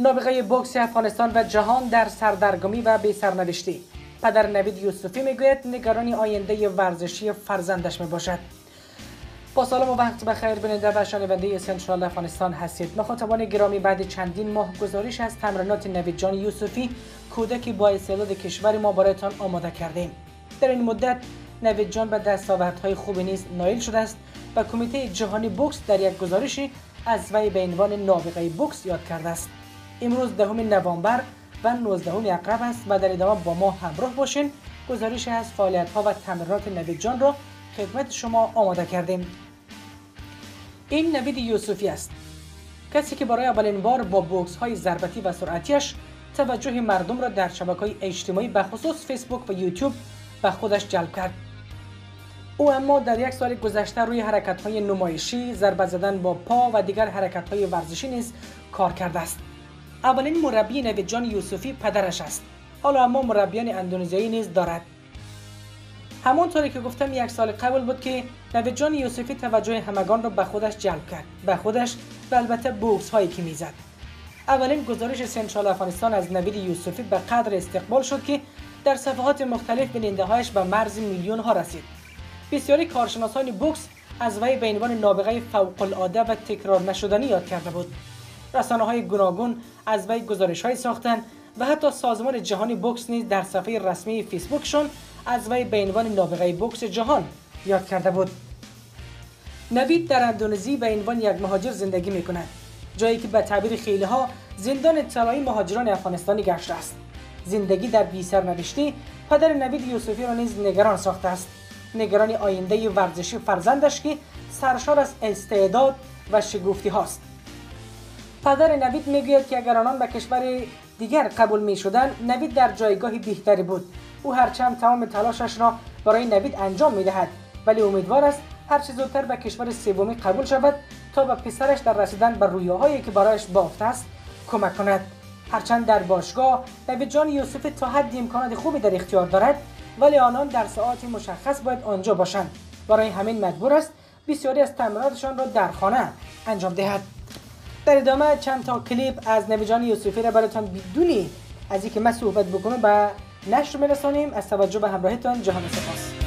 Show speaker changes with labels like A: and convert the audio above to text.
A: نابغه بوکس افغانستان و جهان در سردرگمی و بی سرنوشتی. پدر نوید یوسفی می‌گوید نگرانی آینده ورزشی فرزندش می باشد با سلام و وقت بخیر بیننده و شنونده سنترال افغانستان هستید. مخاطبان گرامی بعد چندین ماه گزارش از تمرینات نوید جان یوسفی کودکی با استعداد کشور ما برایتان آماده کردیم. در این مدت نوید جان به دستاوردهای خوبی نیز نایل شده است و کمیته جهانی بوکس در یک گزارشی از وی به عنوان نابغه بوکس یاد کرده است. امروز دهم نوامبر و 19 اقرب است و در ادامه با ما همراه باشین. گزارش از فعالیت ها و تمرینات نوید جان را خدمت شما آماده کردیم. این نوید یوسفی است. کسی که برای اولین بار با بوکس های ضربتی و سرعتیش توجه مردم را در شبکه های اجتماعی به خصوص فیسبوک و یوتیوب به خودش جلب کرد. او اما در یک سال گذشته روی حرکت های نمایشی، ضربه زدن با پا و دیگر حرکت های ورزشی نیز کار کرده است. اولین مربی نوید جان یوسفی پدرش است. حالا اما مربیان اندونزیایی نیز دارد. همونطوری که گفتم یک سال قبل بود که نوید جان یوسفی توجه همگان را به خودش جلب کرد. به خودش و البته بوکس هایی که می‌زد. اولین گزارش سنترال افغانستان از نوید یوسفی به قدر استقبال شد که در صفحات مختلف بیننده هایش به مرز میلیون ها رسید. بسیاری کارشناسان بوکس از وی به عنوان نابغه فوق العاده و تکرار نشدنی یاد کرده بود رسانه های گوناگون از وی گزارش های ساختند و حتی سازمان جهانی بوکس نیز در صفحه رسمی فیسبوکشون از وی به عنوان نابغه بوکس جهان یاد کرده بود. نوید در اندونزی به عنوان یک مهاجر زندگی می کند جایی که به تعبیر خیلی ها زندان طلایی مهاجران افغانستانی گشته است. زندگی در بی سرنوشتی پدر نوید یوسفی را نیز نگران ساخته است. نگران آینده ورزشی فرزندش که سرشار از استعداد و شگفتی هاست. پدر نوید می‌گوید که اگر آنان به کشور دیگر قبول می شدن نوید در جایگاه بهتری بود. او هرچند تمام تلاشش را برای نوید انجام می دهد ولی امیدوار است هر چه زودتر به کشور سومی قبول شود تا به پسرش در رسیدن به رویاهایی که برایش بافته است کمک کند. هرچند در باشگاه نوید جان یوسف تا حد امکانات خوبی در اختیار دارد ولی آنان در ساعات مشخص باید آنجا باشند. برای همین مجبور است بسیاری از تمریناتشان را در خانه انجام دهد. در ادامه چند تا کلیپ از نویجان یوسفی را براتان بدونی از اینکه من صحبت بکنم به نشر میرسانیم. از توجه به همراهتان جهان سپاس.